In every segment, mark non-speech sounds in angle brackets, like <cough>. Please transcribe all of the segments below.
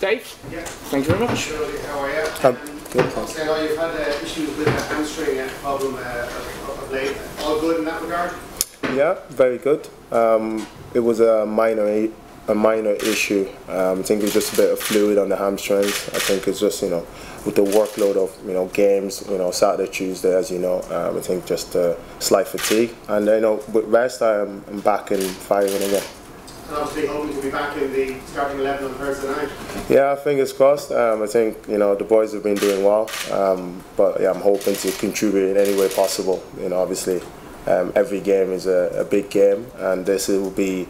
Dave? Yeah. Thank you very much. How are you? Um, good, thanks. I know you've had uh, issues with a hamstring uh, problem uh, of, of late. All good in that regard? Yeah, very good. Um, it was a minor a minor issue. Um, I think it's just a bit of fluid on the hamstrings. I think it's just you know with the workload of you know games, you know Saturday, Tuesday, as you know. Um, I think just uh, slight fatigue, and you know with rest, I'm, I'm back and firing again. And obviously hoping to be back in the starting 11 on Thursday night. Yeah, fingers crossed. Um, I think you know the boys have been doing well, um, but yeah, I'm hoping to contribute in any way possible. You know, obviously, um, every game is a, a big game, and this will be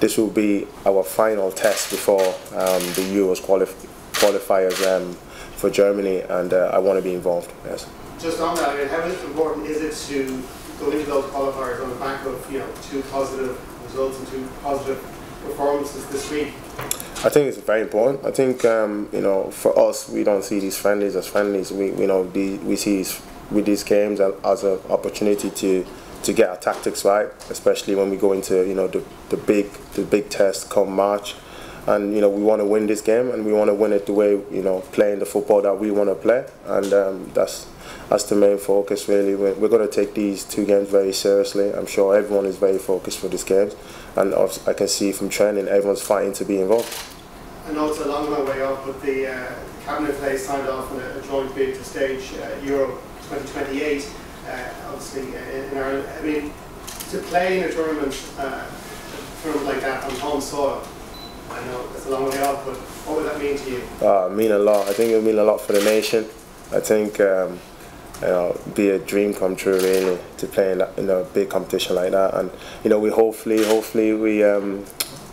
this will be our final test before um, the Euros qualif- qualifiers um, for Germany, and uh, I want to be involved. Yes. Just on that, I mean, how important is it to go into those qualifiers on the back of you know two positive results and two positive performances this week? I think it's very important. I think um, you know for us, we don't see these friendlies as friendlies. We you know the, we see these, with these games as an opportunity to to get our tactics right, especially when we go into you know the, the big the big test come March, and you know we want to win this game and we want to win it the way you know playing the football that we want to play, and um, that's that's the main focus really. We're, we're going to take these two games very seriously. I'm sure everyone is very focused for these games, and I can see from training everyone's fighting to be involved. I know it's a long, long way off, but the uh, cabinet place signed off on a, joint bid to stage uh, Euro 2028. Uh, obviously, uh, in Ireland, I mean, to play in a tournament, uh, tournament like that on home soil. I know it's a long way off, but what would that mean to you? Uh, mean a lot. I think it would mean a lot for the nation. I think um, you know, be a dream come true really to play in, in a big competition like that. And you know, we hopefully, hopefully, we um,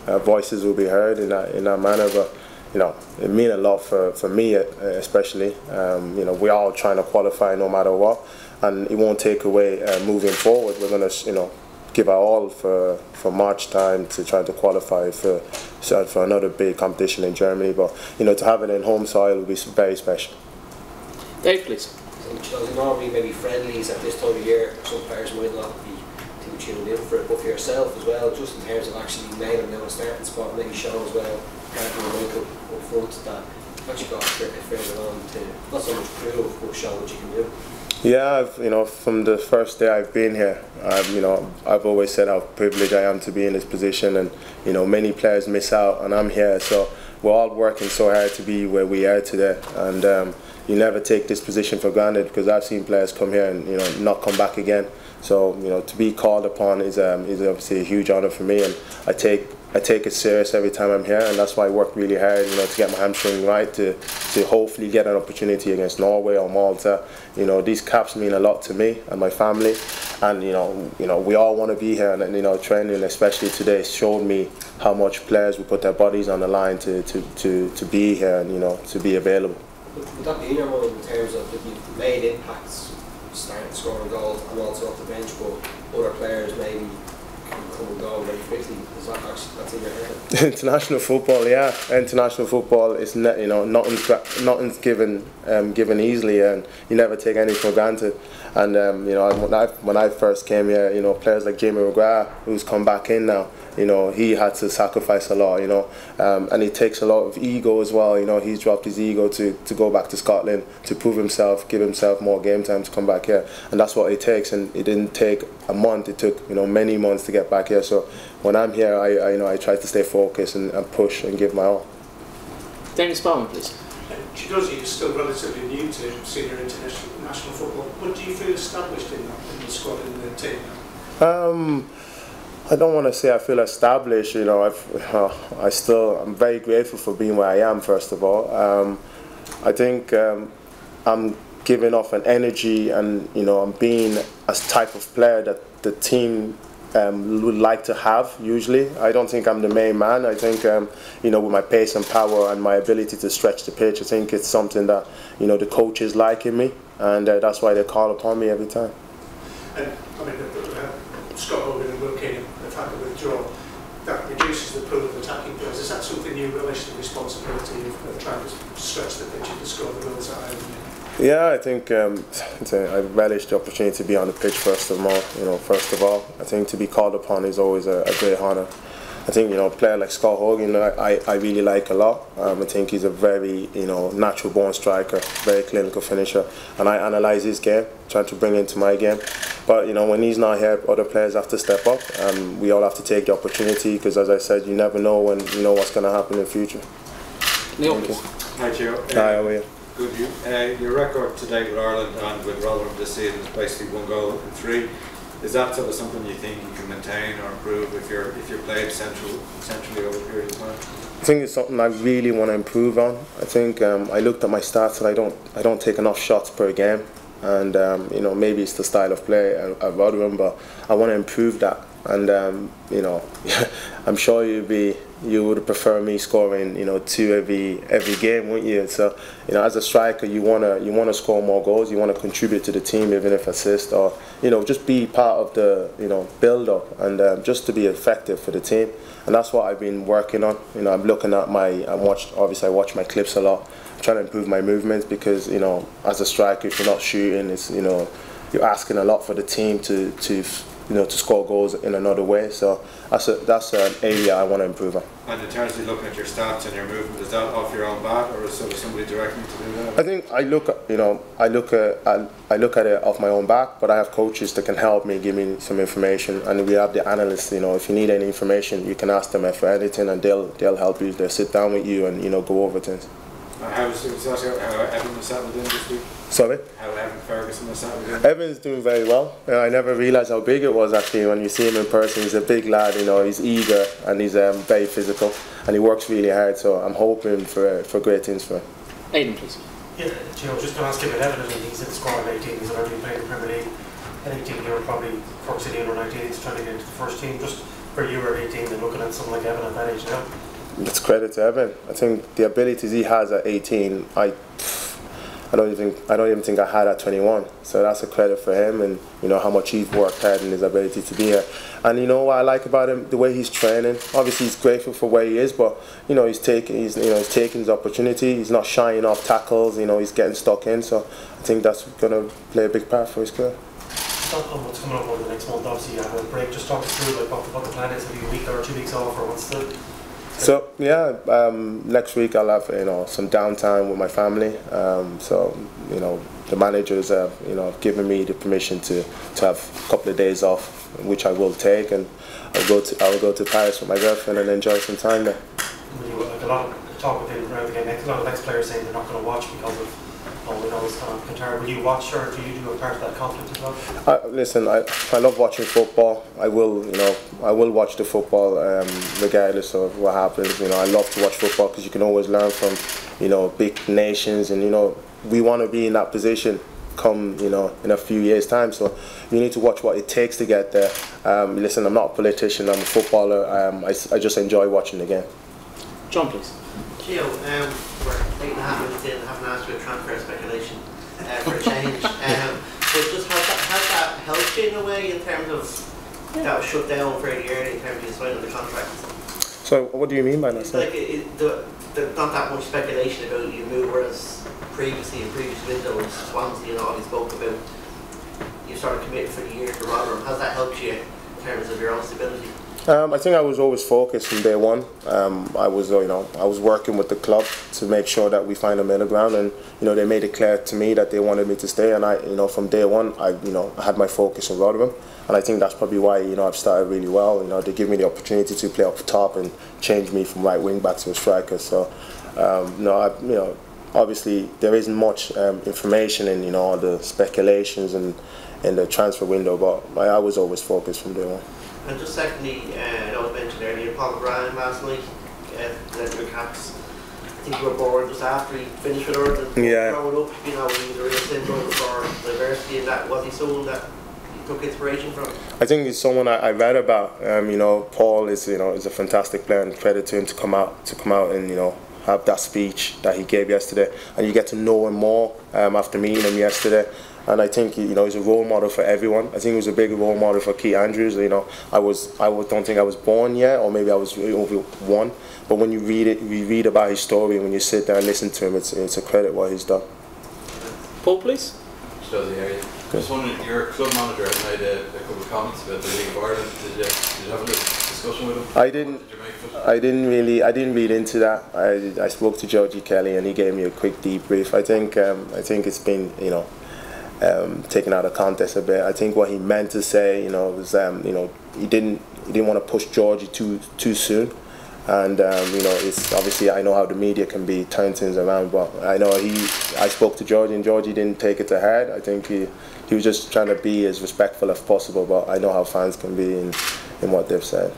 our voices will be heard in that in that manner. But you know, it mean a lot for for me uh, especially. Um, you know, we're all trying to qualify no matter what, and it won't take away uh, moving forward. We're gonna, you know. Give our all for, for March time to try to qualify for for another big competition in Germany, but you know to have it in home soil will be very special. Dave, please. So normally maybe friendlies at this time of year, some players might not be too tuned in for it, but for yourself as well, just in terms of actually nailing down a starting spot, maybe show as well, Gardner and Michael up front that you've actually got a bit further on to not so much prove, but show what you can do. Yeah, I've, you know, from the first day I've been here, I've, you know, I've always said how privileged I am to be in this position, and you know, many players miss out, and I'm here, so we're all working so hard to be where we are today, and um, you never take this position for granted because I've seen players come here and you know not come back again. So you know, to be called upon is um, is obviously a huge honour for me, and I take I take it serious every time I'm here, and that's why I work really hard, you know, to get my hamstring right, to, to hopefully get an opportunity against Norway or Malta. You know, these caps mean a lot to me and my family, and you know, you know, we all want to be here, and you know, training, especially today, showed me how much players will put their bodies on the line to, to, to, to be here and you know, to be available. Would that be in your mind in terms of that you've made impacts, starting scoring goals, and also off the bench, but other players maybe <laughs> international football, yeah, international football is ne- you know nothing's nothing's given um, given easily, and you never take anything for granted. And um, you know when I when I first came here, you know players like Jamie McGrath, who's come back in now, you know he had to sacrifice a lot, you know, um, and it takes a lot of ego as well. You know he's dropped his ego to, to go back to Scotland to prove himself, give himself more game time to come back here, and that's what it takes. And it didn't take a month; it took you know many months to get back here. So when I'm here, I, I you know I try to stay focused and, and push and give my all. Dennis Bowman, please. Chiedozie is still relatively new to senior international national football. What do you feel established in, that in the squad and the team? Um, I don't want to say I feel established. You know, I've, uh, I still I'm very grateful for being where I am. First of all, um, I think um, I'm giving off an energy, and you know, I'm being a type of player that the team um, would like to have. Usually, I don't think I'm the main man. I think um, you know, with my pace and power and my ability to stretch the pitch, I think it's something that you know the coaches like in me, and uh, that's why they call upon me every time. And I mean, Scott Hogan and Will Keane have to withdraw. That reduces the pool of attacking players. Is that something you relish the responsibility of, of trying to stretch the pitch and score the goals that I Yeah, I think um, I relish the opportunity to be on the pitch first of all. You know, first of all, I think to be called upon is always a, a great honour. I I think you know a player like Scott Hogan, I, I, I really like a lot. Um, I think he's a very you know natural born striker, very clinical finisher, and I analyze his game, trying to bring it into my game. But you know when he's not here, other players have to step up. Um, we all have to take the opportunity because, as I said, you never know when you know what's going to happen in the future. Neil, Thank you. please. Hi, Gio. Uh, Hi, how are you? Good. You, uh, your record to date with Ireland and with Rotherham this season is basically one goal in three. Is that sort of something you think you can maintain or improve if you're if you're played central centrally over a period of time? I think it's something I really want to improve on. I think um, I looked at my stats and I don't I don't take enough shots per game, and um, you know maybe it's the style of play at, at Rotherham, but I want to improve that. And um, you know, <laughs> I'm sure you'd be you would prefer me scoring you know two every every game, wouldn't you? So you know, as a striker, you wanna you wanna score more goals. You want to contribute to the team, even if assist or you know just be part of the you know build up and um, just to be effective for the team. And that's what I've been working on. You know, I'm looking at my I watched obviously I watch my clips a lot. I'm trying to improve my movements because you know as a striker, if you're not shooting, it's you know you're asking a lot for the team to to you know to score goals in another way. So that's a, that's an area I want to improve on. And in terms of looking at your stats and your movement, is that off your own bat or is somebody directing you to do that? I think I look, at- you know, I look at I, I look at it off my own back, but I have coaches that can help me, give me some information, and we have the analysts. You know, if you need any information, you can ask them for anything, and they'll they'll help you. They'll sit down with you and you know go over things. And how's is that how Evan was settled in this week? Sorry. How Evan Ferguson was settled in? Evan's doing very well. You know, I never realised how big it was actually when you see him in person. He's a big lad, you know, he's eager and he's um, very physical and he works really hard. So I'm hoping for for great things for him. Aiden, please. Yeah, Gio, just to ask you about Evan, I he's in the squad of 18, he's already played in the Premier League. At 18, you were probably Cork City under 19, he's trying to get into the first team. Just for you were at 18 and looking at someone like Evan at that age now. It's credit to Evan. I think the abilities he has at 18, I, I don't even I don't even think I had at 21. So that's a credit for him, and you know how much he's worked hard in his ability to be here. And you know what I like about him, the way he's training. Obviously, he's grateful for where he is, but you know he's taking he's you know he's taking his opportunity. He's not shying off tackles. You know he's getting stuck in. So I think that's gonna play a big part for his career. On what's coming up over the next month, obviously you have a break. Just talk us through like what what the plan is. You a week or two weeks off, or what's the? So yeah, um, next week I'll have you know some downtime with my family. Um, so you know the managers have you know given me the permission to, to have a couple of days off, which I will take, and I'll go to I'll go to Paris with my girlfriend and enjoy some time there. Will you, like a lot of talk with the around the game, a lot of ex-players saying they're not going to watch because of we know it's kind of Qatar. Will you watch or do you do a part of that conflict as well? I, listen, I, I love watching football. I will, you know, I will watch the football um, regardless of what happens. You know, I love to watch football because you can always learn from, you know, big nations, and you know, we want to be in that position come, you know, in a few years' time. So you need to watch what it takes to get there. Um, listen, I'm not a politician. I'm a footballer. Um, I, s- I just enjoy watching the game. John, please. Gio, um, we're eight and a half minutes in, haven't asked you a transfer speculation uh, for a <laughs> change. um, but just has that, has that helped you in a way in terms of that was shut down fairly early in terms of signing the contract? So what do you mean by that? It's like it, it, the, there's not that much speculation about you move, whereas previously in previous windows, Swansea and all you spoke about, you started committing for the year to Rotherham. Has that helped you in terms of your own stability? Um, I think I was always focused from day one. Um, I was, uh, you know, I was working with the club to make sure that we find a middle ground, and you know, they made it clear to me that they wanted me to stay, and I, you know, from day one, I, you know, I had my focus on Rotherham, and I think that's probably why, you know, I've started really well. You know, they give me the opportunity to play up top and change me from right wing back to a striker. So, um, no, I, you know, obviously there isn't much um, information in, you know, all the speculations and in the transfer window, but I, I was always focused from day one. And just secondly, uh, I know mentioned earlier, Paul O'Brien last night, uh, leather caps. I think you were born just after he finished with Ireland. Yeah. Growing up, you know, he was a real symbol for diversity and that was he someone that you took inspiration from? I think he's someone I, I read about. Um, you know, Paul is you know is a fantastic player, and credit to him to come out to come out and you know have that speech that he gave yesterday, and you get to know him more um, after meeting him yesterday. And I think you know he's a role model for everyone. I think he was a big role model for Keith Andrews. You know, I was I don't think I was born yet, or maybe I was over one. But when you read it, you read about his story. and When you sit there and listen to him, it's it's a credit what he's done. Paul, please. Josie, how are you? Just wondering, your club manager has made a, a couple of comments about the League of Ireland. Did you, did you have a look to discussion with him? I didn't- did you make of it? I didn't really, I didn't read into that. I, I spoke to Georgie Kelly and he gave me a quick debrief. I think, um, I think it's been, you know, um, taken out of context a bit. I think what he meant to say, you know, was, um, you know, he didn't, he didn't want to push Georgie too, too soon. And um, you know, it's obviously I know how the media can be turn things around, but I know he, I spoke to Georgie and Georgie didn't take it to heart. I think he, he was just trying to be as respectful as possible. But I know how fans can be in, in what they've said.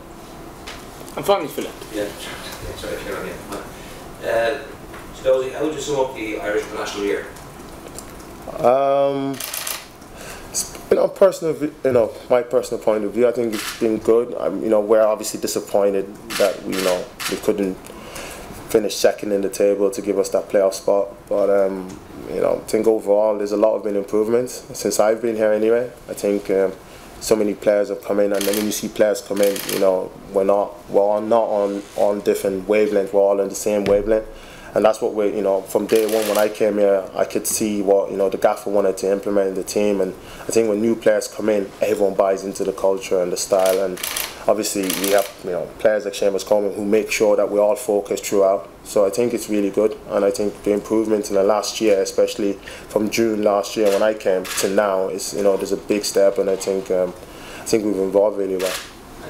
And finally, Philip. Yeah, yeah, sorry, Kieran, yeah. Uh, so, how would you sum up the Irish international year? Um, been on personal, you know, my personal point of view. I think it's been good. Um, you know, we're obviously disappointed that we, you know, we couldn't finish second in the table to give us that playoff spot. But um, you know, I think overall there's a lot of been improvements since I've been here. Anyway, I think um, so many players have come in, and then when you see players come in, you know, we're not we're not on on different wavelengths. We're all on the same wavelength and that's what we you know from day one when I came here I could see what you know the gaffer wanted to implement in the team. And I think when new players come in everyone buys into the culture and the style. And obviously we have you know players like Seamus Coleman who make sure that we're all focused throughout. So I think it's really good. And I think the improvement in the last year especially from June last year when I came to now is you know there's a big step. And I think um, I think we've evolved really well.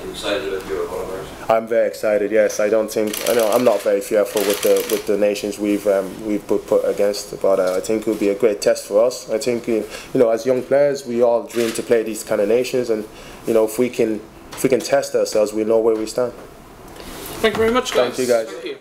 Are you excited about Euro qualifiers? I'm very excited. Yes, I don't think I know. I'm not very fearful with the with the nations we've um, we've put, put against, but uh, I think it will be a great test for us. I think uh, you know, as young players, we all dream to play these kind of nations, and you know, if we can if we can test ourselves, we know where we stand. Thank you very much, guys. Thank you, guys. Thank you.